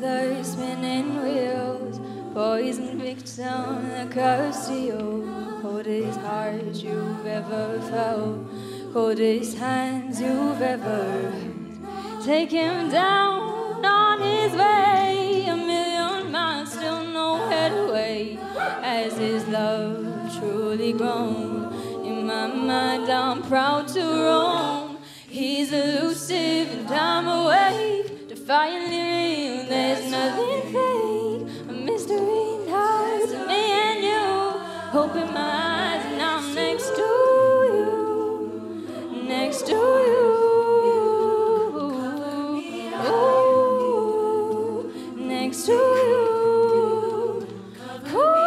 the spinning wheels, poison victim, the curse to. Coldest heart you've ever felt, coldest hands you've ever held. Take him down on his way, a million miles, still to wait. As his love truly grown, in my mind I'm proud to roam. He's elusive and I'm awake, defiantly next to you. Ooh.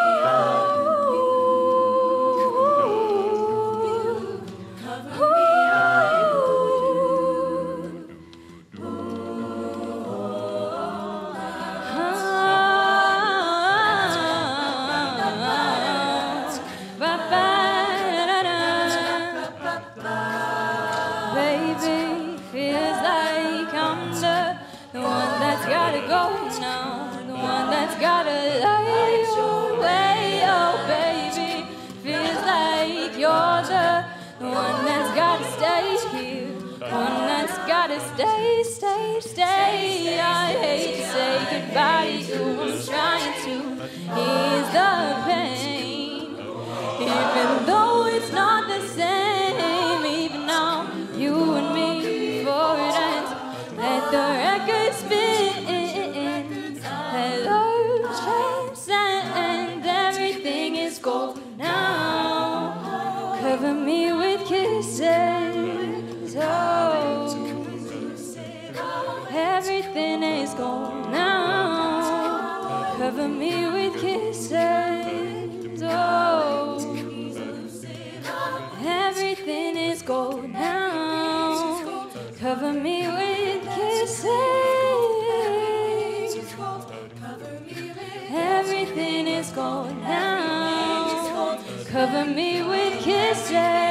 Baby, feels like I'm the, the one that's gotta go now, the one that's gotta lay away. Oh, baby, feels like you're the, one that's gotta stay here, one that's gotta stay, stay, stay. I hate to say goodbye kisses. Oh, everything is gold now. Cover me with kisses. Oh. Everything is gold now. Cover me with kisses. Everything is gold now. Cover me with kisses.